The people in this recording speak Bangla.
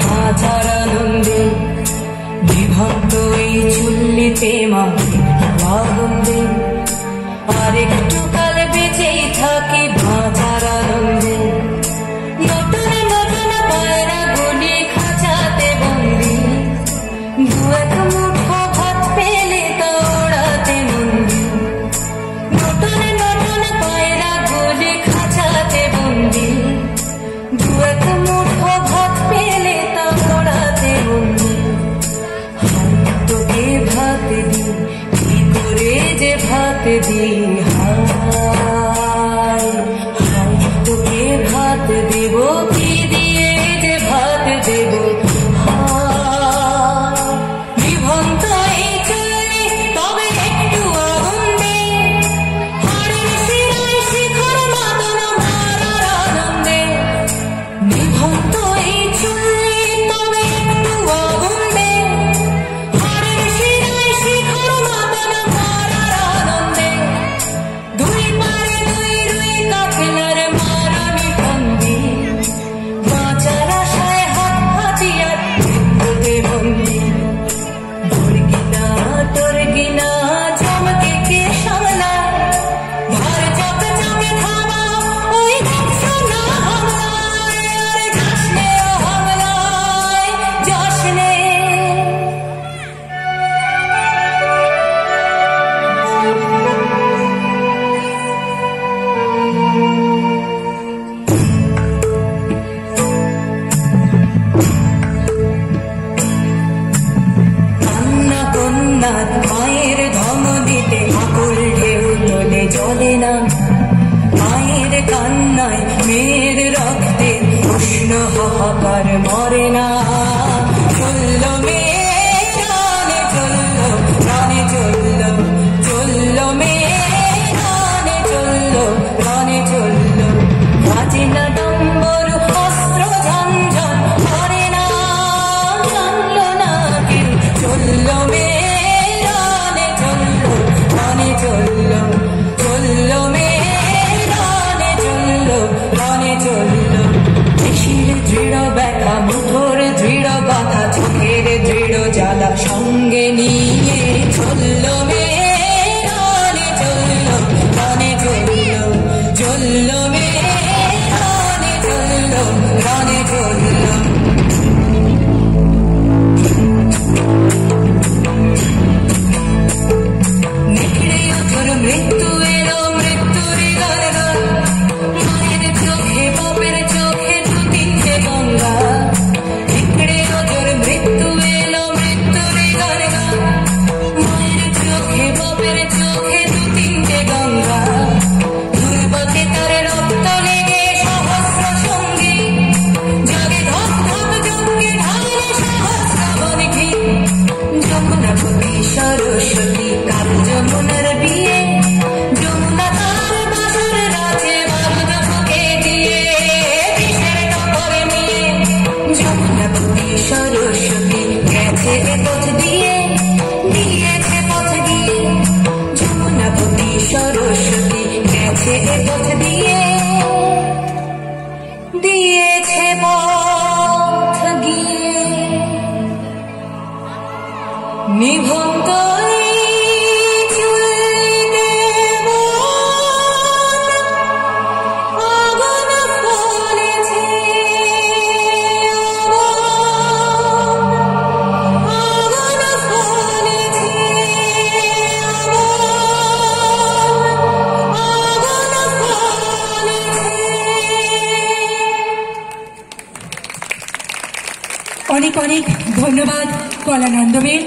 ভাষার আনন্দে বিভক্ত এই চুল্লিতে মা আনন্দে আরেকটু কাল বেঁচেই থাক জগন্নাথ মায়ের দিতে আকুল ঢেউ তোলে জলে না মায়ের কান্নায় মেয়ের রক্তে উষ্ণ হাহাকার মরে না। 送给你。Give it all to the end. অনেক অনেক ধন্যবাদ কলানন্দবের